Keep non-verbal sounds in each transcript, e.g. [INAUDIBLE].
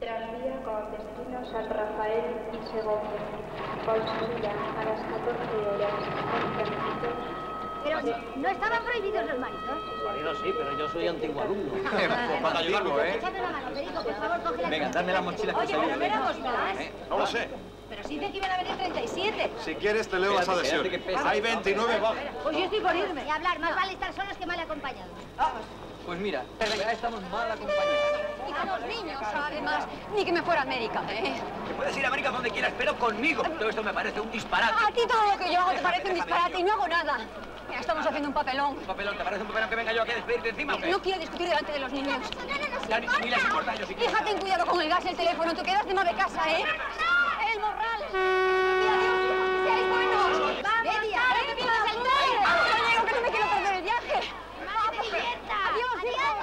Tranvía con destino San Rafael y Segovia. Consulta a las 14 horas. Pero no estaban prohibidos los maridos. Maridos sí, pero yo soy antiguo alumno. [LAUGHS] Para ayudarlo, ¿eh? Échame la mano, Perico, por favor, coge la Venga, dame la mochila que Oye, pero no éramos más. ¿Eh? No lo sé. Pero sí dicen que iban a venir 37. Si quieres te leo las adhesiones. Hay 29 bajas. Pues yo estoy por irme. Y hablar, más vale estar solos que mal acompañados. Pues mira, ya estamos mal acompañados. Con los niños, además. Ni que me fuera a América, ¿eh? Que puedes ir a América donde quieras, pero conmigo. Todo esto me parece un disparate. A ti todo lo que yo hago te parece un disparate y no hago nada. Ya estamos haciendo un papelón. Un papelón, ¿te parece un papelón que venga yo aquí a despedirte encima o qué? No quiero discutir delante de los niños. Ya ni, ni les importa a ellos siquiera. Hija, ten cuidado con el gas y el teléfono. Tú quedas de ama de casa, ¿eh? ¡El morral! ¡Y adiós, hijos, que seáis buenos! ¡Vamos, Media! ¡Que vienes al tren! ¡Yo digo que no me quiero perder el viaje! ¡Adiós, hijos!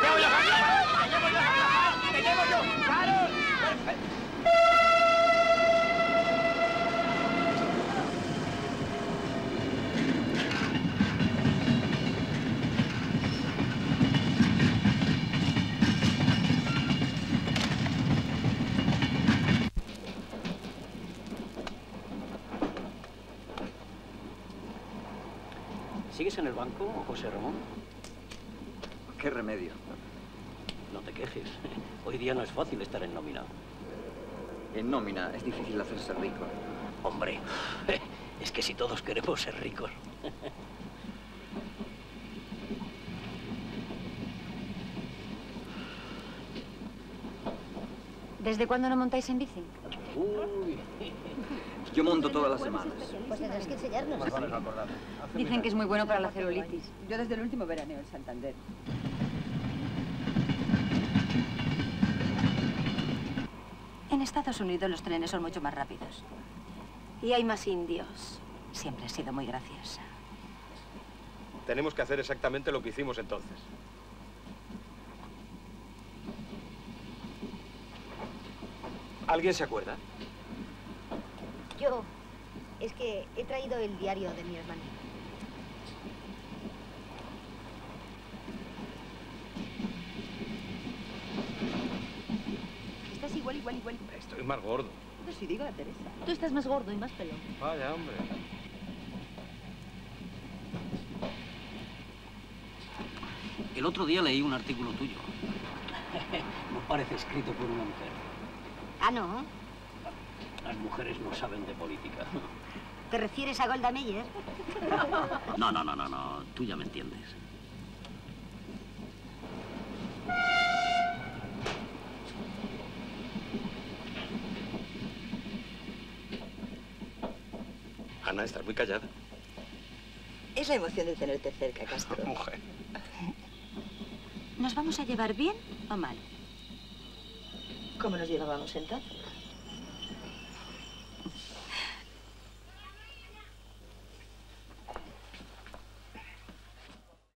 ¡Te llevo yo, Javier! ¡Te llevo yo, Javier! ¡Te llevo yo! ¡Carol! ¿Sigues en el banco, José Ramón? ¿Qué remedio? No te quejes. [LAUGHS] Hoy día no es fácil estar en nómina. En nómina es difícil hacerse rico. Hombre, [LAUGHS] es que si todos queremos ser ricos. ¿Desde cuándo no montáis en bici? Uy. Yo monto todas las semanas. Pues tendrás que enseñarnos. Dicen que es muy bueno para la celulitis. Yo desde el último veraneo en Santander. En Estados Unidos los trenes son mucho más rápidos. Y hay más indios. Siempre ha sido muy graciosa. Tenemos que hacer exactamente lo que hicimos entonces. ¿Alguien se acuerda? Yo, es que he traído el diario de mi hermano. Estás igual, igual, igual. Estoy más gordo. Pues si digo a Teresa. Tú estás más gordo y más pelón. Vaya, hombre. El otro día leí un artículo tuyo. [LAUGHS] No parece escrito por una mujer. Ah, ¿no? Las mujeres no saben de política. ¿Te refieres a Golda Meir? No, no, no, no, no. Tú ya me entiendes. Ana, estás muy callada. Es la emoción de tenerte cerca, Castro. [LAUGHS] Mujer. ¿Nos vamos a llevar bien o mal? ¿Cómo nos llevábamos entonces?